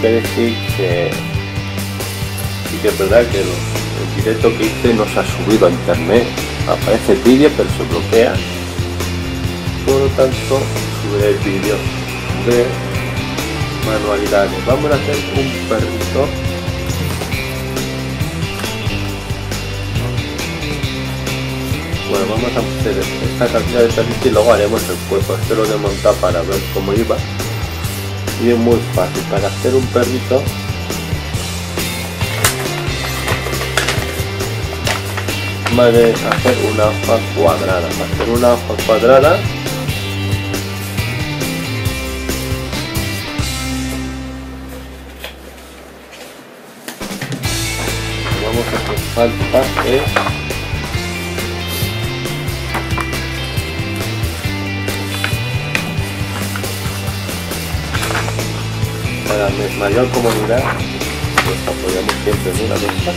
que decir que sí que es verdad que el directo que hice no se ha subido a internet. Aparece el vídeo pero se bloquea. Por lo tanto, subiré el vídeo de manualidades. Vamos a hacer un perrito bueno vamos a hacer esta cantidad de perrito y luego haremos el cuerpo este lo he montado para ver cómo iba y es muy fácil para hacer un perrito. Vale hacer una hoja cuadrada para hacer una hoja cuadrada. Vamos a hacer falta es para mayor comodidad pues apoyamos siempre en una mesa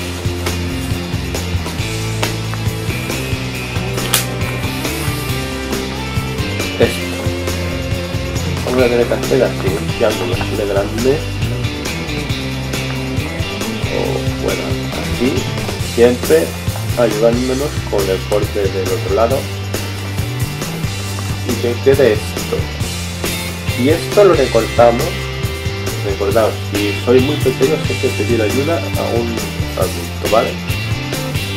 esto vamos a tener que hacer así un de grande. O bueno así siempre ayudándonos con el corte del otro lado. Y que quede esto. Y esto lo recortamos Recordaos, si sois muy pequeños hay que pedir ayuda a un adulto, ¿vale?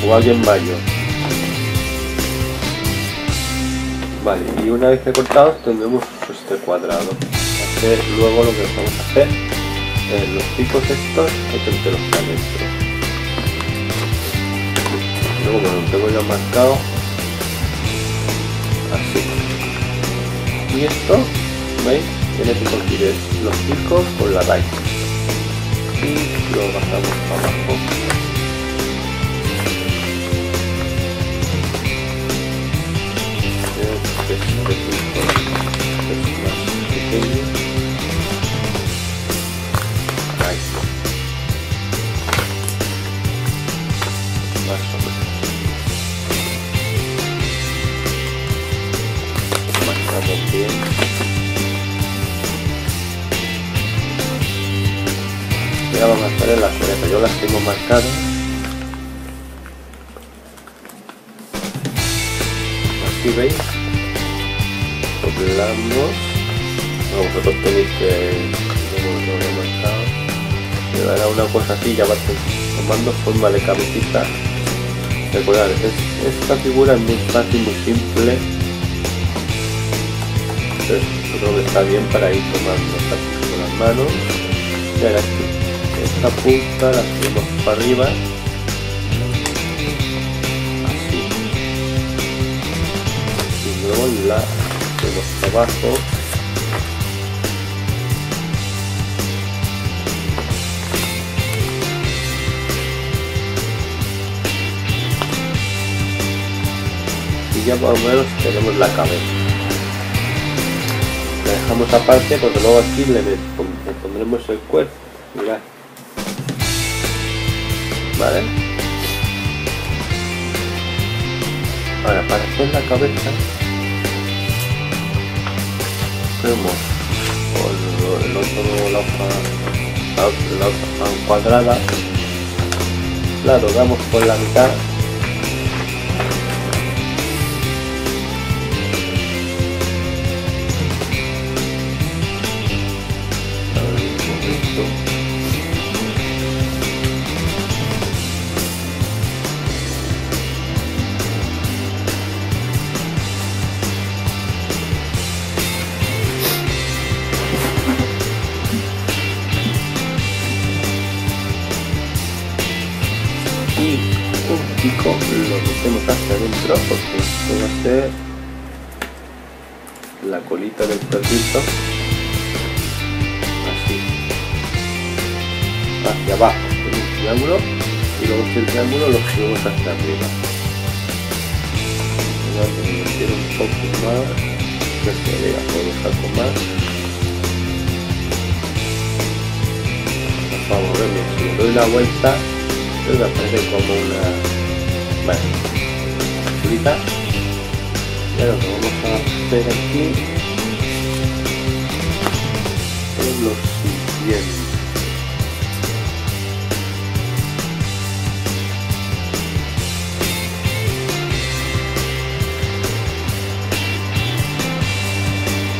O alguien mayor. Vale, y una vez recortados tendremos este cuadrado. Hacer luego lo que vamos a hacer, eh, los picos estos hay que meterlos adentro. Luego me lo tengo ya marcado, así. Y esto, ¿veis? tiene que conseguir los picos con la raíz. Y lo bajamos para abajo. Este, pico es más pequeño las orejas yo las tengo marcadas. Así veis. Doblamos. Vosotros tenéis que lo he dará una cosa así ya va tomando forma de cabecita recordad esta figura es muy fácil muy simple. Entonces creo que está bien para ir tomando las manos esta punta la subimos para arriba. Así. Y luego la subimos para abajo. Y ya más o menos tenemos la cabeza. La dejamos aparte porque luego aquí le pondremos el cuerpo. Mirad ¿vale? Ahora, para hacer la cabeza, vemos el otro, la hoja, la, hoja cuadrada, la damos por la mitad lo metemos hasta adentro porque esto va a ser la colita del perrito. Así. Hacia abajo con un triángulo. Y luego este triángulo lo subimos hasta arriba. Voy a meter un poco más. Que se vea puedo saco más. Por favor si le doy la vuelta entonces aparece como una bueno, azulita. Ya lo que vamos a hacer aquí es lo siguiente.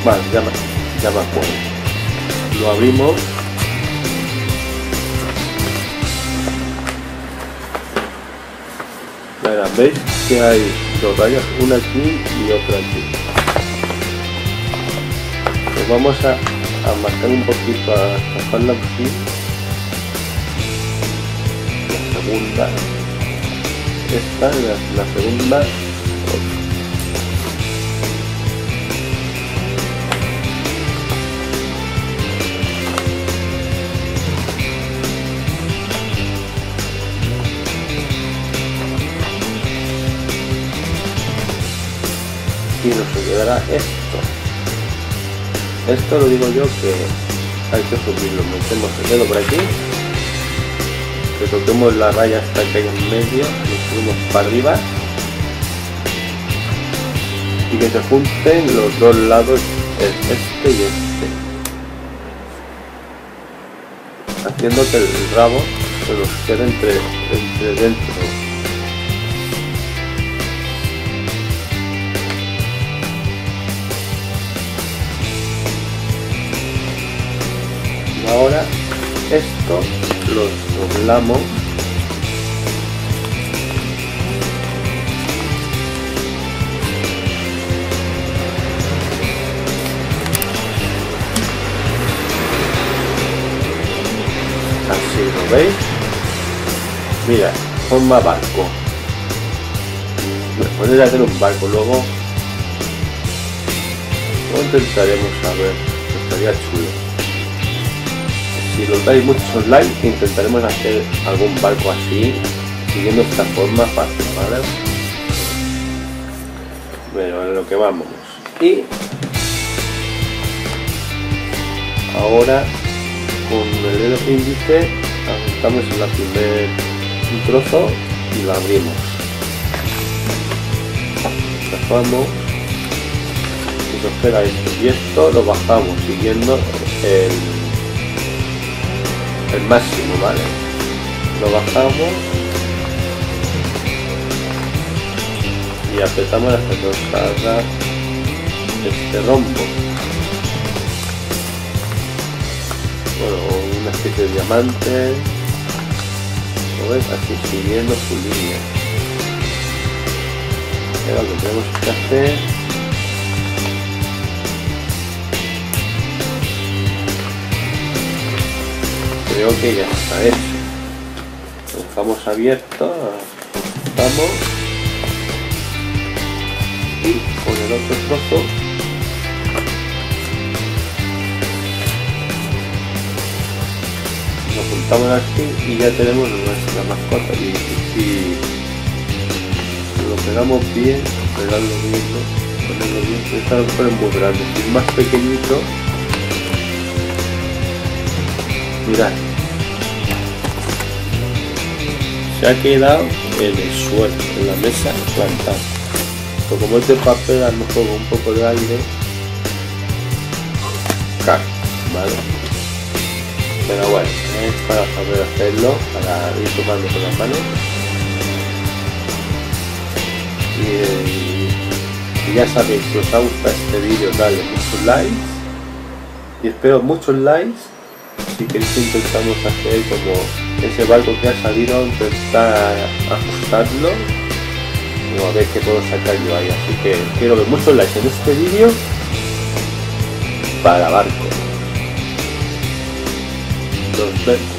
Vale, ya me, ya me acuerdo. Lo abrimos Veis que hay dos rayas, una aquí y otra aquí. Pues vamos a, a marcar un poquito, a taparla aquí. La segunda. Esta, la, la segunda. Y nos quedará esto. Esto lo digo yo que hay que subirlo. Metemos el dedo por aquí, que toquemos la raya hasta que hay en medio, lo subimos para arriba y que se junten los dos lados, este y este. Haciendo que el rabo se nos quede entre, entre dentro. Ahora esto lo doblamos así lo veis. Mira forma barco. Me a hacer un barco luego. Lo intentaremos a ver estaría chulo si nos dais muchos likes intentaremos hacer algún barco así siguiendo esta forma fácil ¿vale? bueno a lo que vamos. Y ahora con el dedo índice ajustamos en la primer trozo y lo abrimos. Tapamos y nos queda y esto lo bajamos siguiendo el el máximo, ¿vale? Lo bajamos y apretamos hasta que salga este rombo. Bueno, una especie de diamante. Así siguiendo su línea. Ahora lo que tenemos que hacer creo que ya está hecho. Dejamos abierto ajustamos y con el otro trozo. Lo juntamos así y ya tenemos nuestra mascota. Y, y, lo pegamos bien pegarlo bien ponerlo bien esta lo muy grande. Si más pequeñito mirad se ha quedado en el suelo en la mesa plantado. Pero como este papel a lo mejor un poco de aire cae vale pero bueno es para saber hacerlo para ir tomando con las manos. Y, y ya sabéis si os ha gustado este vídeo dale muchos likes. Y espero muchos likes si queréis intentamos hacer como ese barco que ha salido, intentar ajustarlo a ver qué puedo sacar yo ahí. Así que quiero ver muchos likes en este vídeo para barco. Nos vemos.